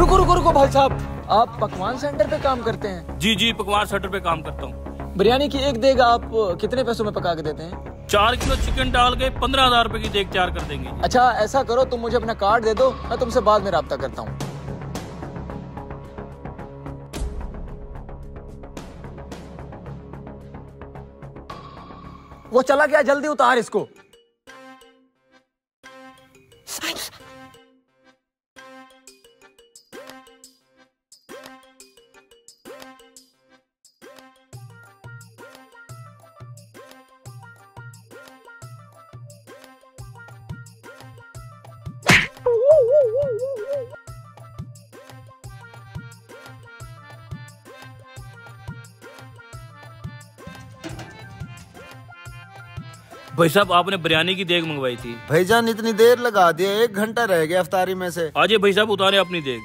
रुको रुको रुको भाई साहब। आप पकवान सेंटर पे काम करते हैं? जी जी पकवान सेंटर पे काम करता हूँ। बिरयानी की एक देग आप कितने पैसों में पका के देते हैं? चार किलो चिकन डाल के पंद्रह हज़ार रूपए की देख तैयार कर देंगे अच्छा ऐसा करो तुम मुझे अपना कार्ड दे दो मैं तुमसे बाद में रब्ता करता हूँ। वो चला गया जल्दी उतार इसको। भाई साहब आपने बिरयानी की देग मंगवाई थी। भाईजान इतनी देर लगा दिया एक घंटा रह गया अफ्तारी में से। आज भाई साहब उतारे अपनी देग।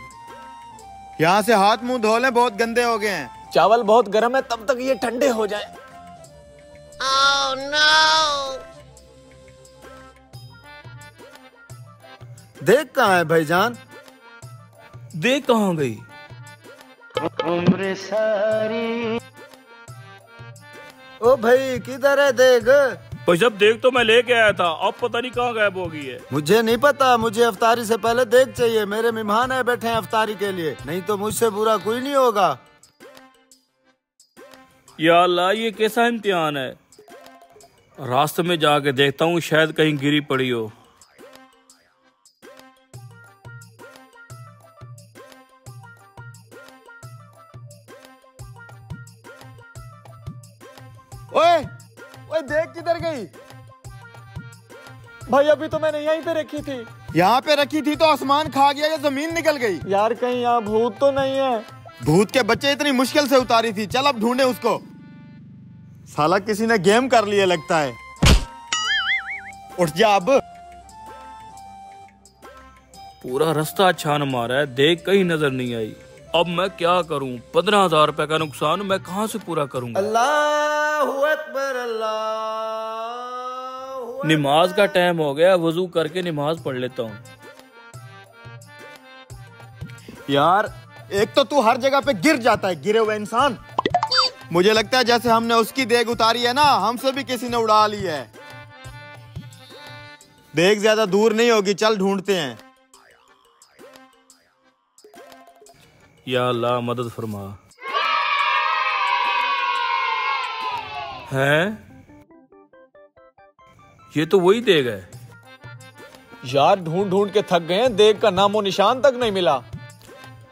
यहाँ से हाथ मुँह धो लें बहुत गंदे हो गए हैं। चावल बहुत गर्म है तब तक ये ठंडे हो जाए। देख कहाँ है भाईजान? देग कहाँ गई उम्र सारी। ओ भाई किधर है देख भाई साहब देग तो मैं लेके आया था। अब पता नहीं कहाँ गायब हो गई है। मुझे नहीं पता मुझे अफतारी से पहले देख चाहिए। मेरे मेहमान है बैठे हैं अफतारी के लिए। नहीं तो मुझसे बुरा कोई नहीं होगा। या अल्लाह ये कैसा इम्तिहान है? रास्ते में जाके देखता हूँ शायद कहीं गिरी पड़ी हो। ओए ओए देख किधर गई। भाई अभी तो मैंने यहीं पे रखी थी। यहाँ पे रखी थी तो आसमान खा गया या ज़मीन निकल गई? यार कहीं यहाँ भूत तो नहीं है। भूत के बच्चे इतनी मुश्किल से उतारी थी। चल अब ढूंढे उसको। साला किसी ने गेम कर लिया लगता है। उठ जा अब। पूरा रास्ता छान मारा है देख कहीं नज़र नहीं आई। अब मैं क्या करूँ? पंद्रह हज़ार रुपए का नुकसान मैं कहाँ से पूरा करूँगा? अल्लाह! अकबर अल्लाह नमाज़ का टाइम हो गया वज़ू करके नमाज़ पढ़ लेता हूँ। यार एक तो तू हर जगह पे गिर जाता है गिरे हुए इंसान। मुझे लगता है जैसे हमने उसकी देग उतारी है ना हमसे भी किसी ने उड़ा ली है। देख ज़्यादा दूर नहीं होगी चल ढूंढते हैं। या अल्लाह मदद फरमा। है? ये तो वही देगा है। यार ढूंढ ढूंढ के थक गए हैं। देख का नामो निशान तक नहीं मिला।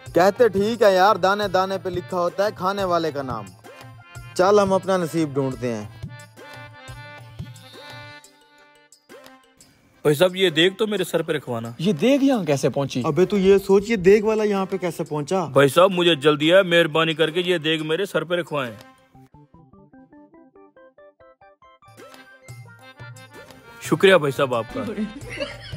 कहते ठीक है यार दाने दाने पे लिखा होता है खाने वाले का नाम। चल हम अपना नसीब ढूंढते हैं। भाई साहब ये देख तो मेरे सर पे रखवाना। ये देख यहाँ कैसे पहुँची? अबे तू ये सोच ये देग वाला यहाँ पे कैसे पहुँचा? भाई साहब मुझे जल्दी है मेहरबानी करके ये देख मेरे सर पे रखवाएँ। शुक्रिया भाई साहब आपका।